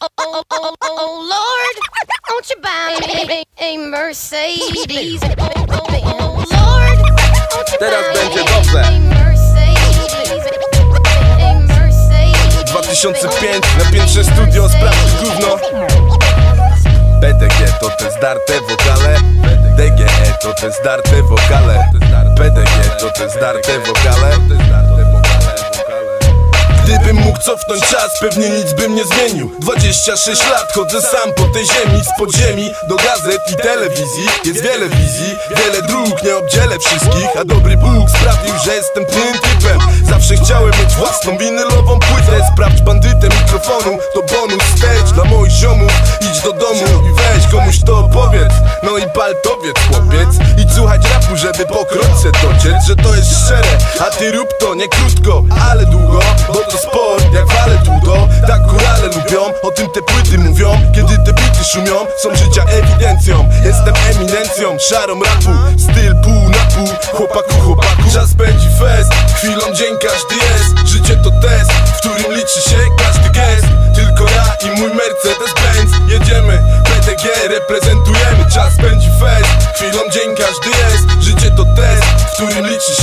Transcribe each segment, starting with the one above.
oh, oh, oh, Lord, won't you buy me a Mercedes? Oh, oh, oh, Lord, won't you Teraz buy będzie dobrze. a Mercedes? A Mercedes. 2005 na piętrze studio sprawdź gówno PDG to te zdarte wokale DGE to te zdarte wokale PDG to te zdarte wokale Gdybym mógł cofnąć czas, pewnie nic bym nie zmienił. 26 lat chodzę sam po tej ziemi Z podziemi do gazet i telewizji. Jest wiele wizji, wiele dróg, nie obdzielę wszystkich A dobry Bóg sprawił, że jestem tym typem. Zawsze chciałem mieć własną winylową płytę. Sprawdź bandytę mikrofonu, to bonus stage Dla moich ziomów, idź do domu i weź komuś to opowiedz No i paltowiec chłopiec. Idź słuchać rapu, żeby po kropce dociec Że to jest szczere, a ty rób to nie krótko, ale długo tym te płyty mówią? Kiedy te bity szumią, są życia ewidencją. Jestem eminencją, szarą rapu. Styl pół na pół, chłopaku, chłopaku. Czas pędzi fest, chwilą dzień każdy jest. Życie to test, w którym liczy się każdy gest. Tylko ja i mój Mercedes-Benz Jedziemy, PDG reprezentujemy. Czas pędzi fest, chwilą dzień każdy jest. Życie to test, w którym liczy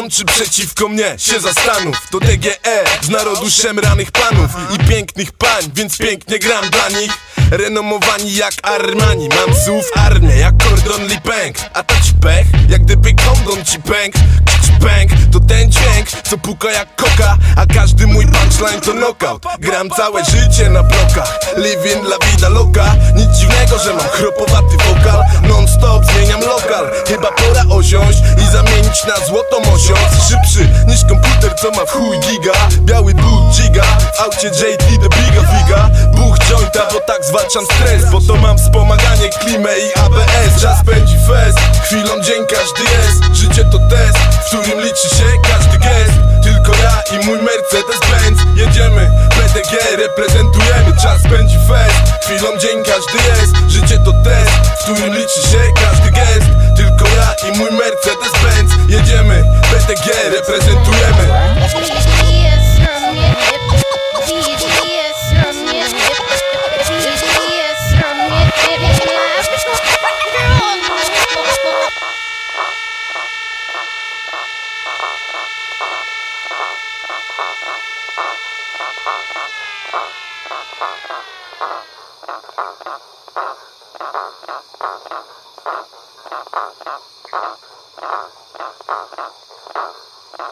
mną czy przeciwko mnie? Się zastanów. To DGE z narodu szemranych panów I pięknych pań, więc pięknie gram dla nich. Renomowani jak Armani. Mam słów armię jak Cordon Lee A to ci pech, jak gdyby kondon ci pęk. Ci pęk, to ten dźwięk Co puka jak koka A każdy mój punchline to knockout. Gram całe życie na blokach. Living la vida loca. Nic dziwnego, że mam chropowaty wokal. Non stop zmieniam lokal. Chyba pora osiąść i zamienić na złotą osiąc Szybszy niż komputer, co ma w chuj giga. Biały but giga. Aucie JT the biga figa Buch jointa, bo tak zwalczam stres. Bo to mam wspomaganie, klimę i ABS Czas pędzi fest, chwilą dzień każdy jest. Życie to test, w którym liczy się każdy gest. Tylko ja i mój PDG reprezentujemy Czas pędzi fest, chwilą dzień każdy jest Życie to test, w którym liczy się każdy gest. Tylko ja i mój Mercedes-Benz. Jedziemy, PDG reprezentujemy Thank you.